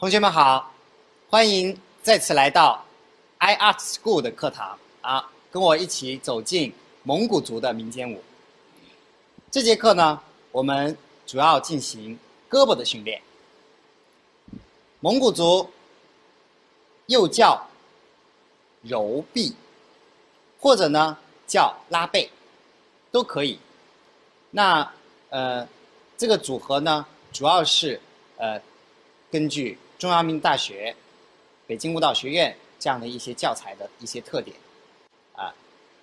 同学们好，欢迎再次来到 iArt School 的课堂啊，跟我一起走进蒙古族的民间舞。这节课呢，我们主要进行胳膊的训练。蒙古族又叫揉臂，或者呢叫拉背，都可以。那呃，这个组合呢，主要是呃根据。中央民族大学、北京舞蹈学院这样的一些教材的一些特点，啊，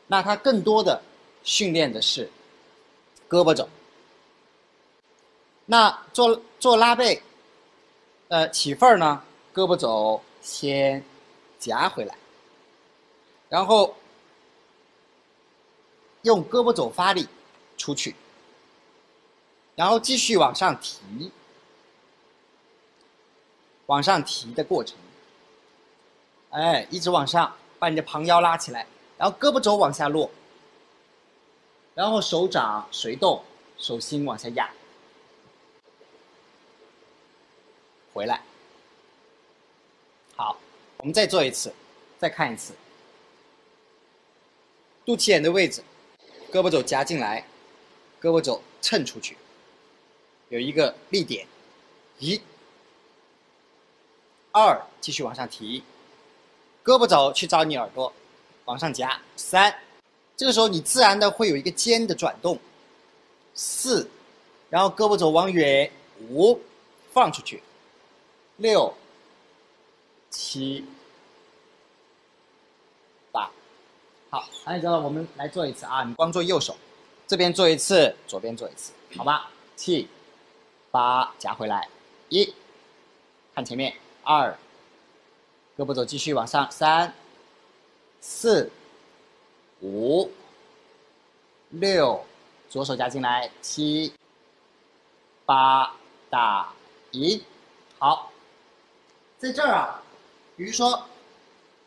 那它更多的训练的是胳膊肘。那做做拉背，呃，起份儿呢，胳膊肘先夹回来，然后用胳膊肘发力出去，然后继续往上提。往上提的过程，哎，一直往上，把你的旁腰拉起来，然后胳膊肘往下落，然后手掌随动，手心往下压，回来。好，我们再做一次，再看一次。肚脐眼的位置，胳膊肘夹进来，胳膊肘蹭出去，有一个力点，一。二，继续往上提，胳膊肘去找你耳朵，往上夹。三，这个时候你自然的会有一个肩的转动。四，然后胳膊肘往远。五，放出去。六，七，八，好，按照我们来做一次啊，你光做右手，这边做一次，左边做一次，好吧？七，八，夹回来。一，看前面。二，胳膊肘继续往上，三、四、五、六，左手夹进来，七、八，打一，好，在这儿啊，比如说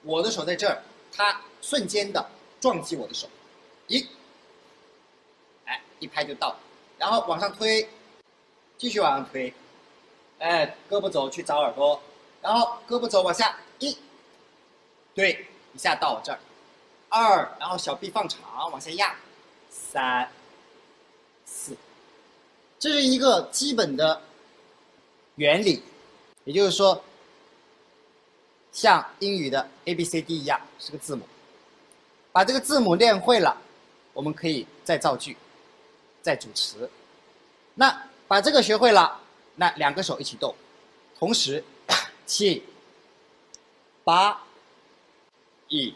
我的手在这儿，它瞬间的撞击我的手，一，哎，一拍就到，然后往上推，继续往上推，哎，胳膊肘去找耳朵。然后胳膊肘往下一，对，一下到我这儿，二，然后小臂放长往下压，三，四，这是一个基本的原理，也就是说，像英语的 A B C D 一样是个字母，把这个字母练会了，我们可以再造句，再组词，那把这个学会了，那两个手一起动，同时。七、八、一、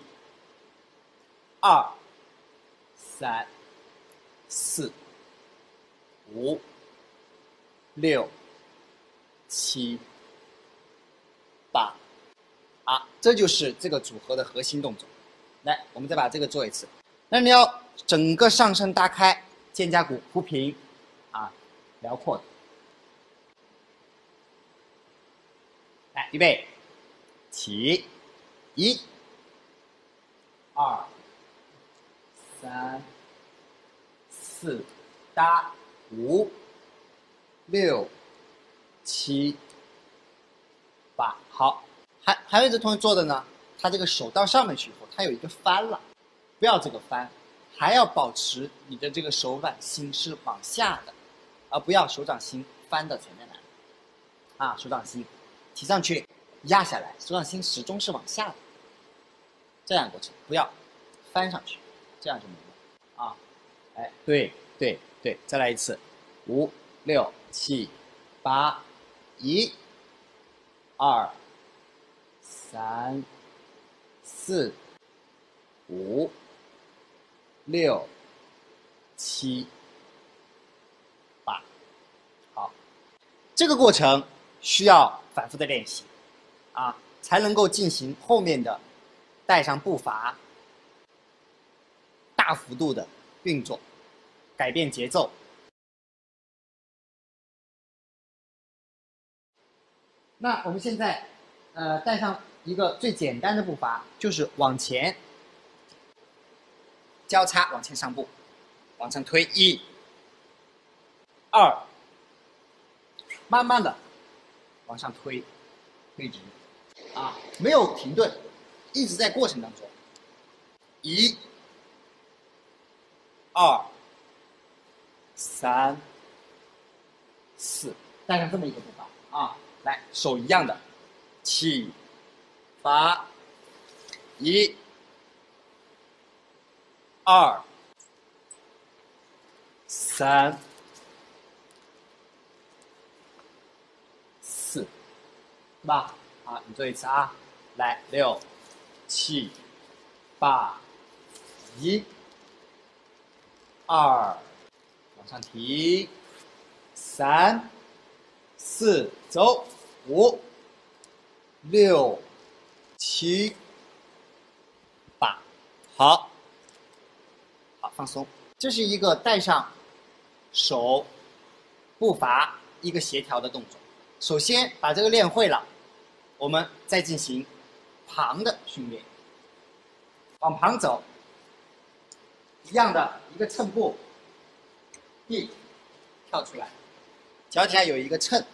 二、三、四、五、六、七、八，啊，这就是这个组合的核心动作。来，我们再把这个做一次。那你要整个上身搭开，肩胛骨铺平，啊，辽阔的。预备，起，一、二、三、四，哒，五、六、七、八，好。还还有一个同学做的呢，他这个手到上面去以后，他有一个翻了，不要这个翻，还要保持你的这个手掌心是往下的，而不要手掌心翻到前面来，啊，手掌心。提上去，压下来，手掌心始终是往下的，这样过程，不要翻上去，这样就没了啊！哎，对对对，再来一次，五六七八，一、二、三、四、五、六、七、八，好，这个过程需要。反复的练习，啊，才能够进行后面的带上步伐，大幅度的运作，改变节奏。那我们现在，呃，带上一个最简单的步伐，就是往前交叉往前上步，往上推一、二，慢慢的。往上推，推直，啊，没有停顿，一直在过程当中。一、二、三、四，带上这么一个步伐啊，来，手一样的，七、八、一、二、三。吧？好，你做一次啊，来六、七、八、一、二，往上提，三、四，走，五、六、七、八，好，好，放松。这是一个带上手步伐一个协调的动作。首先把这个练会了。我们再进行旁的训练，往旁走，一样的一个蹭步，一跳出来，脚底下有一个蹭，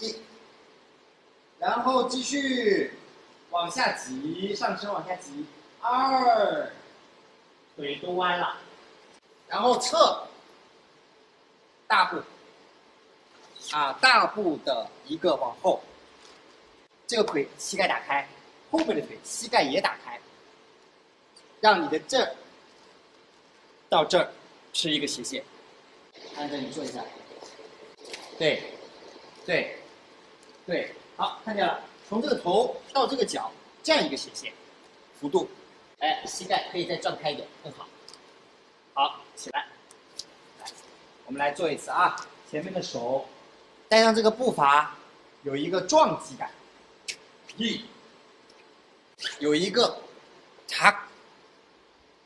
一，然后继续往下挤，上身往下挤，二，腿都弯了，然后侧，大步，啊，大步的一个往后。这个腿膝盖打开，后背的腿膝盖也打开，让你的这儿到这儿是一个斜线。按照你做一下，对，对，对，好，看见了，从这个头到这个脚这样一个斜线，幅度，哎，膝盖可以再转开一点更好。好，起来，来，我们来做一次啊，前面的手带上这个步伐，有一个撞击感。一有一个它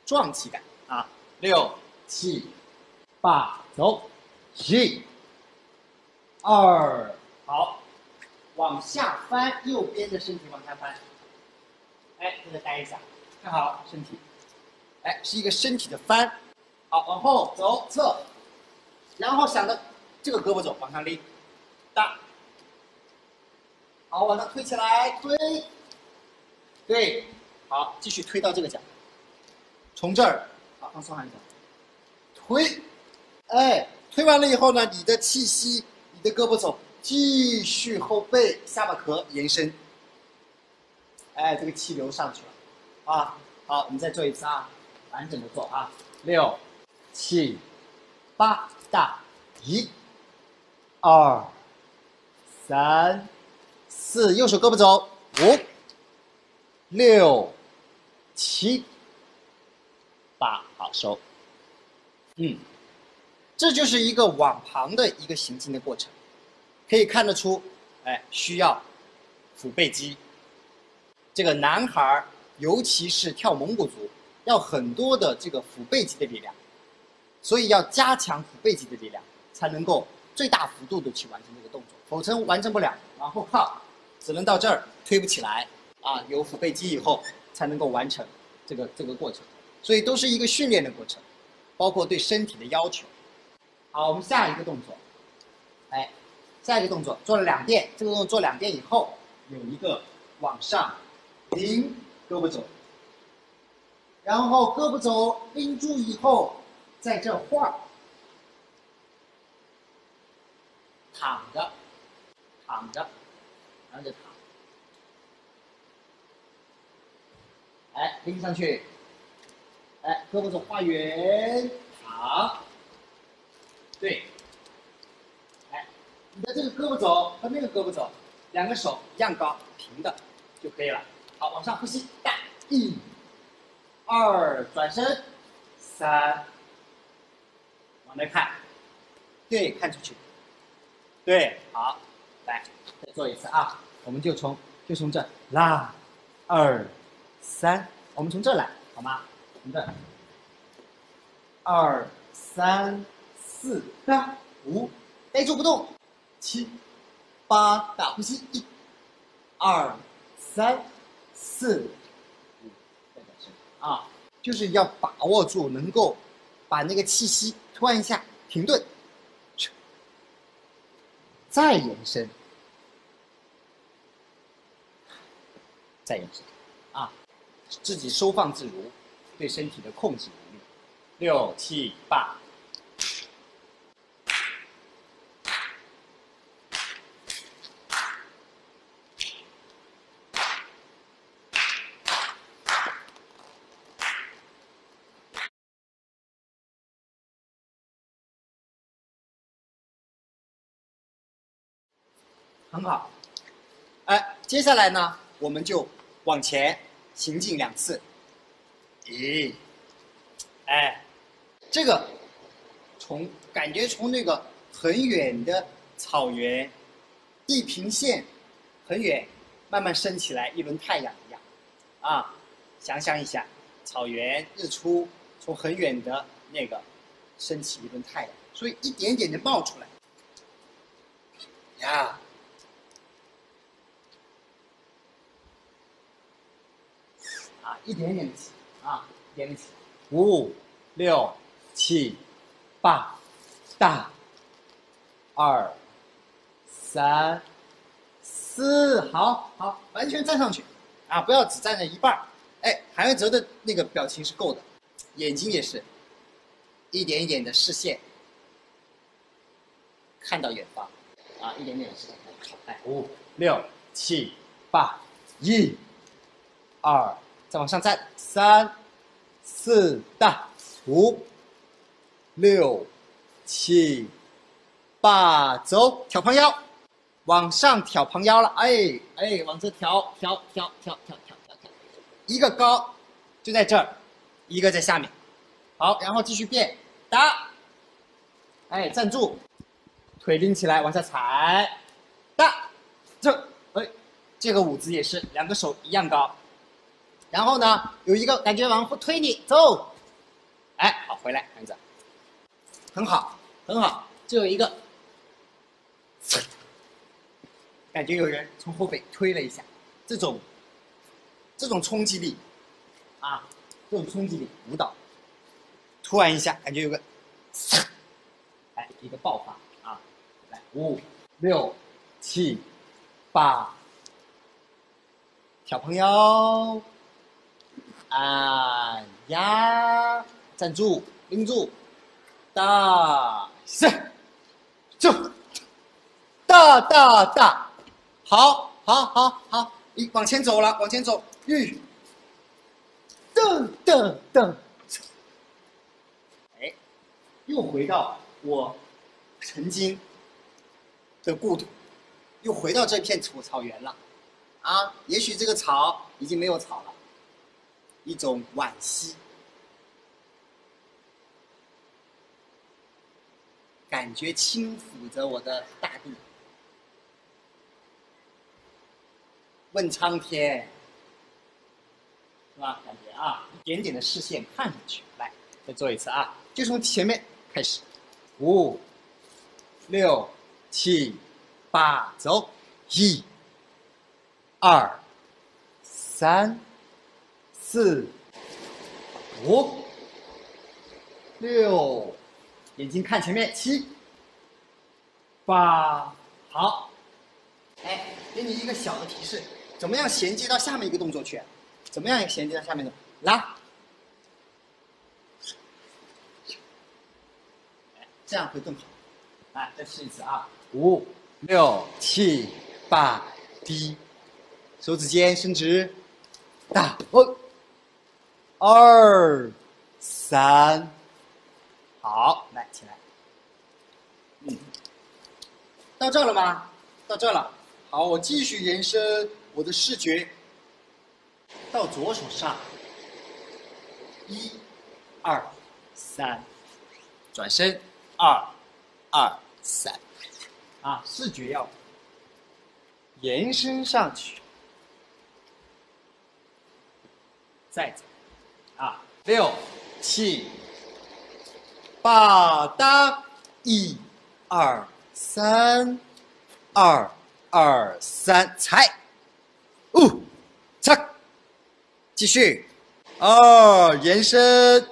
壮气感啊，六七八走，一二好，往下翻，右边的身体往下翻，哎，这个待一下，看好身体，哎，是一个身体的翻，好，往后走侧，然后想着这个胳膊肘，往上拎，大。好，往上推起来，推，对，好，继续推到这个脚，从这儿，好，放松一下，推，哎，推完了以后呢，你的气息，你的胳膊肘，继续后背下巴壳延伸，哎，这个气流上去了，啊，好，我们再做一次啊，完整的做啊，六，七，八，大，一，二，三。四，右手胳膊走，五、六、七、八，好收。嗯，这就是一个往旁的一个行进的过程，可以看得出，哎，需要腹背肌。这个男孩儿，尤其是跳蒙古族，要很多的这个腹背肌的力量，所以要加强腹背肌的力量，才能够最大幅度的去完成这个动作，否则完成不了。往后靠。只能到这儿推不起来啊！有腹背肌以后才能够完成这个这个过程，所以都是一个训练的过程，包括对身体的要求。好，我们下一个动作，哎，下一个动作做了两遍，这个动作做两遍以后，有一个往上拎胳膊肘，然后胳膊肘拎住以后，在这晃，躺着，躺着。然后就躺，哎，拎上去，哎，胳膊肘画圆，好，对，哎，你的这个胳膊肘和那个胳膊肘，两个手一样高，平的就可以了。好，往上呼吸，大，一，二，转身，三，往那看，对，看出去，对，好，来，再做一次啊。我们就从就从这拉，二，三，我们从这来，好吗？从这，二，三，四，五，待住不动，七，八，大呼吸，一，二，三，四，五，再转身啊，就是要把握住，能够把那个气息突然一下停顿，再延伸。再一次，啊，自己收放自如，对身体的控制能力。六七八。很好，哎，接下来呢，我们就往前行进两次。咦，哎，这个从感觉从那个很远的草原、地平线很远，慢慢升起来一轮太阳一样，啊，想象一下，草原日出，从很远的那个升起一轮太阳，所以一点点的冒出来，呀。一点点起啊，一点点起，五、六、七、八，大，二、三、四，好好，完全站上去，啊，不要只站在一半哎，韩月泽的那个表情是够的，眼睛也是，一点一点的视线，看到远方，啊，一点点的视线，来，五、六、七、八，一、二。再往上？站，三、四、大、五、六、七、八，走，挑旁腰，往上挑旁腰了，哎哎，往这挑。挑挑挑挑挑挑挑，一个高，就在这儿，一个在下面，好，然后继续变，打，哎，站住，腿拎起来往下踩，哒，这，哎，这个舞姿也是两个手一样高。然后呢，有一个感觉往后推你走，哎，好回来，样子，很好，很好，就有一个，感觉有人从后背推了一下，这种，这种冲击力，啊，这种冲击力，舞蹈，突然一下感觉有个，哎，一个爆发啊，来五六七八，小朋友。按压，站住，拎住，大，是，就，大大大，好，好，好，好，你往前走了，往前走，吁，噔噔噔，哎，又回到我曾经的故土，又回到这片土草原了，啊，也许这个草已经没有草了。一种惋惜，感觉轻抚着我的大地，问苍天，是吧？感觉啊，一点点的视线看上去，来，再做一次啊，就从前面开始，五、六、七、八，走，一、二、三。四、五、六，眼睛看前面，七、八，好。哎，给你一个小的提示，怎么样衔接到下面一个动作去？怎么样衔接到下面的？来。这样会更好。来，再试一次啊！五、六、七、八，低，手指尖伸直，大，哦。二三，好，来起来，嗯，到这了吗？到这了，好，我继续延伸我的视觉。到左手上，一、二、三，转身，二、二、三，啊，视觉要延伸上去，再走。啊，六、七、八，哒，一、二、三，二、二、三，踩，五、踩，继续，二，延伸，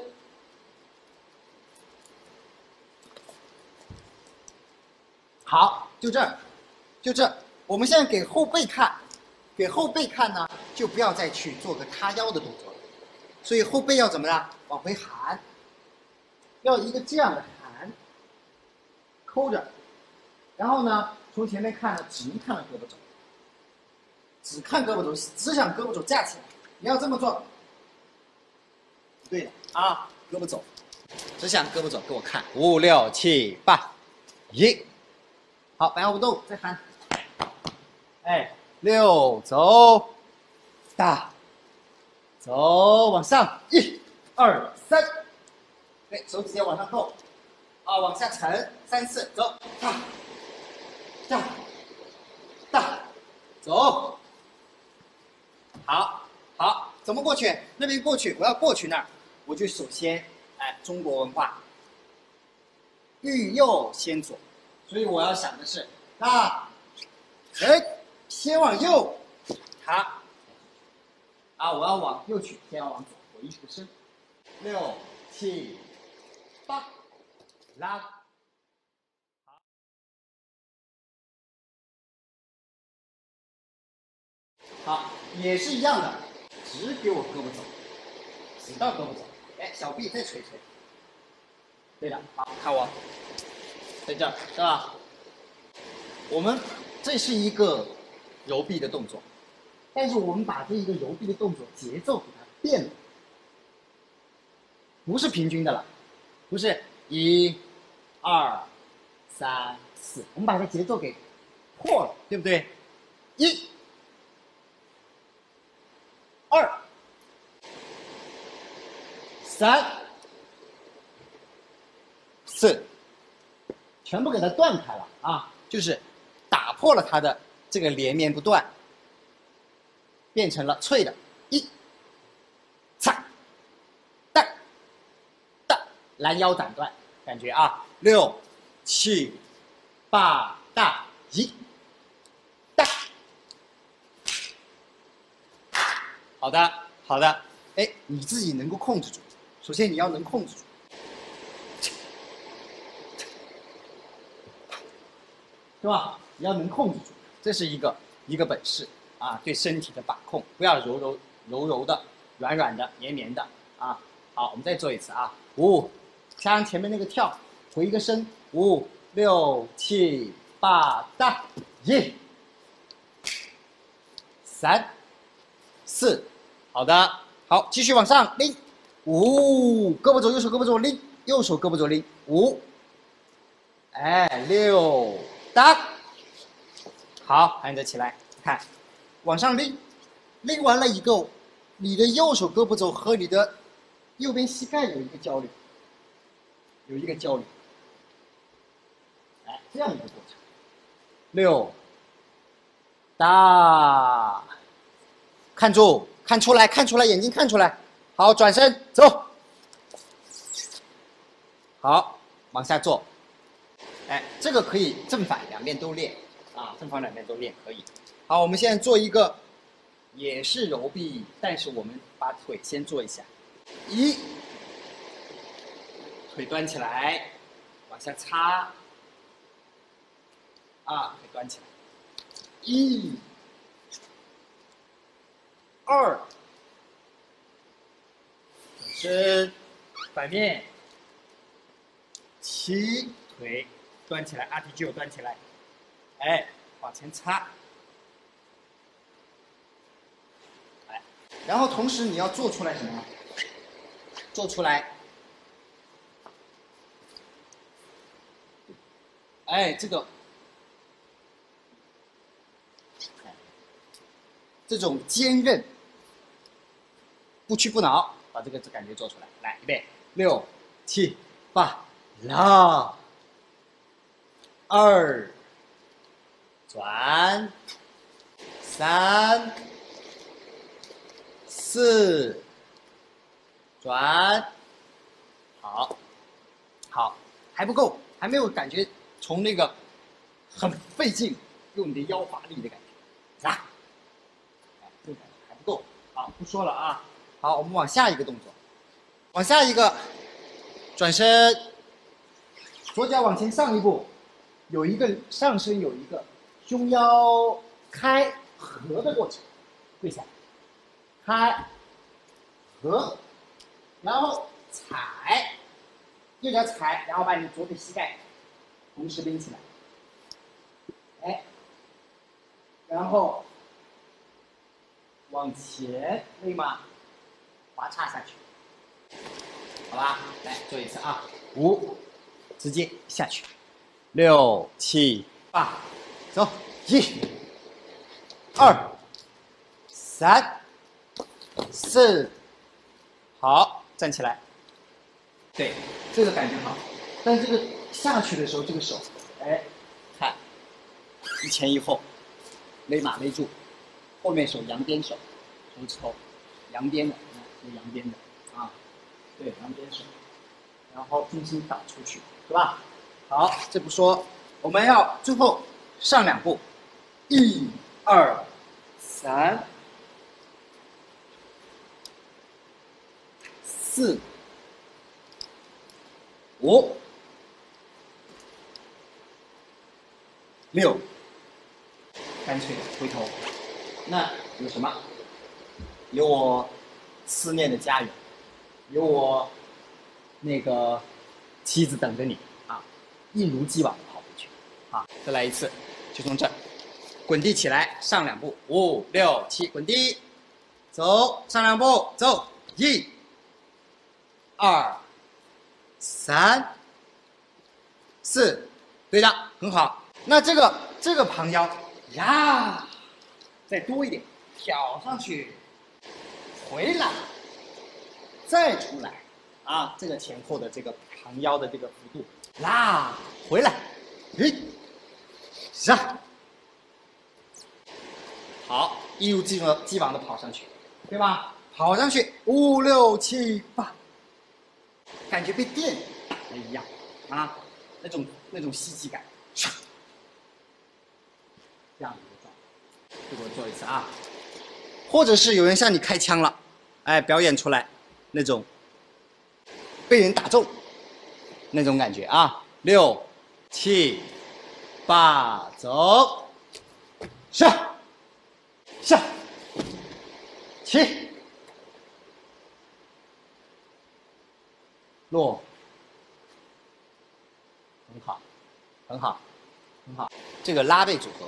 好，就这，就这，我们现在给后背看，给后背看呢，就不要再去做个塌腰的动作。所以后背要怎么呢？往回含，要一个这样的含，抠着，然后呢，从前面看呢，只能看到胳膊肘，只看胳膊肘，只想胳膊肘架起来。你要这么做，对的啊，胳膊肘，只想胳膊肘给我看。五六七八，一，好，摆好不动，再喊。哎，六走，大，走往上，一、二、三，对，手指尖往上扣，啊，往下沉，三次，走，大，大，大，走，好，好，怎么过去？那边过去，我要过去那儿，我就首先，哎，中国文化，欲右先左，所以我要想的是，大，哎。先往右，好，啊，我要往右去，先要往左，我一个身，六七八，拉，好，也是一样的，直给我胳膊走，直到胳膊走，哎，小臂再捶捶，对的，好看我，在这儿是吧？我们这是一个。揉臂的动作，但是我们把这一个揉臂的动作节奏给它变了，不是平均的了，不是一、二、三、四，我们把它节奏给破了，对不对？一、二、三、四，全部给它断开了啊，就是打破了它的。这个连绵不断，变成了脆的，一，擦，哒，哒，拦腰斩断，感觉啊，六，七，八，大，一，哒，好的，好的，哎，你自己能够控制住，首先你要能控制住，是吧？你要能控制住。这是一个一个本事啊，对身体的把控，不要柔柔柔柔的、软软的、绵绵的啊。好，我们再做一次啊，五，加上前面那个跳，回一个身，五六七八，哒，一，三，四，好的，好，继续往上拎，五，胳膊肘，右手胳膊肘拎，右手胳膊肘拎，五，哎，六，哒。好，喊着起来，看，往上拎，拎完了以后，你的右手胳膊肘和你的右边膝盖有一个交流，有一个交流，哎，这样一个过程。六，大，看住，看出来，看出来，眼睛看出来，好，转身走，好，往下做，哎，这个可以正反两面都练。啊，正反两面都练可以。好，我们现在做一个，也是揉臂，但是我们把腿先做一下，一，腿端起来，往下擦，啊，腿端起来，一，二，转身，反面，七，腿端起来，阿提就端起来。哎，往前擦，然后同时你要做出来什么？做出来，哎，这个，这种坚韧、不屈不挠，把这个感觉做出来。来，预备，六、七、八，拉，二。转，三，四，转，好，好，还不够，还没有感觉从那个很费劲，用你的腰发力的感觉，啥？哎，这个感觉还不够，好，不说了啊，好，我们往下一个动作，往下一个，转身，左脚往前上一步，有一个上身有一个。胸腰开合的过程，跪下，开，合，然后踩，右脚踩，然后把你左腿膝盖同时拎起来，哎，然后往前，可以吗？滑叉下去，好吧，来做一次啊，五，直接下去，六七八，走，一，二，三。四，好，站起来。对，这个感觉好，但这个下去的时候，这个手，哎，看，一前一后，勒马勒住，后面手扬鞭手，手指头扬鞭的，是扬鞭的。啊，对，扬鞭手，然后重心打出去，是吧？好，这不说，我们要最后上两步，一、二、三。四、五、六，干脆回头。那有什么？有我思念的家园，有我那个妻子等着你啊！一如既往的跑回去啊！再来一次，就从这儿滚地起来，上两步，五、六、七，滚地，走上两步，走一。二、三、四，对的，很好。那这个这个旁腰呀，再多一点，挑上去，回来，再出来，啊，这个前后的这个旁腰的这个幅度，拉回来，诶，上，好，一如既往既往的跑上去，对吧？跑上去，五六七八。感觉被电打了一样，啊，那种那种袭击感，这样一个状态，给我做一次啊，或者是有人向你开枪了，哎，表演出来那种。被人打中那种感觉啊，六七八走，上下起。落，很好，很好，很好。这个拉背组合